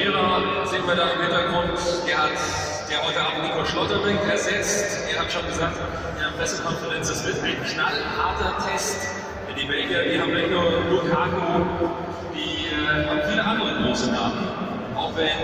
Kehrer sehen wir da im Hintergrund, der hat der heute Abend Nico Schlotterbeck ersetzt. Ihr habt schon gesagt, in der Pressekonferenz, es wird ein knallharter Test. Die Belgier, die haben nicht nur Lukaku, die äh, haben viele andere große Namen. Auch wenn